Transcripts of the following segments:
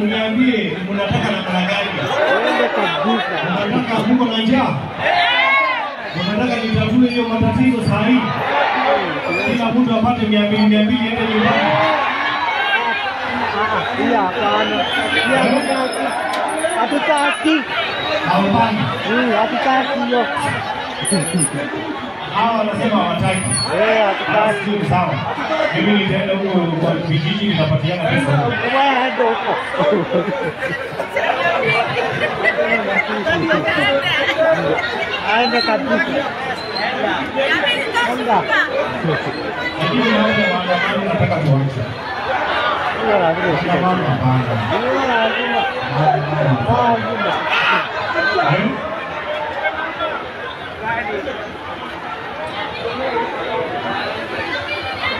mniambie unataka namna gani? Unataka kabisa. Na njaa? Unataka nitatue hiyo matatizo saa hii? Kila mtu apate mia mbili mia mbili ende nyumbani. Hatutaki. Hatutaki. Mm, Hatutaki hiyo. Hawa wanasema hawataki. Eh. Basi sawa, mimi nitaenda huko kwa vijiji nitapatiana pesa huko. Aende kabisa. Lakini naomba maandamano nataka kuacha. Lazima lazima. Lazima. Eh?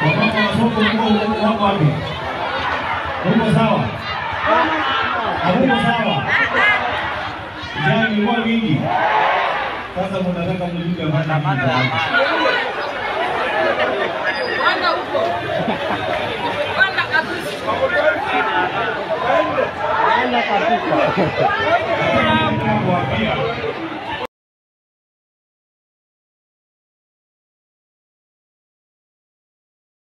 Wamama wa soko mko wako wapi? Huko sawa? Hamuko sawa? Njaa ilikuwa mingi. Sasa mnataka mjumbe maandamano. Wanda huko. Wanda kabisa. Enda kabisa.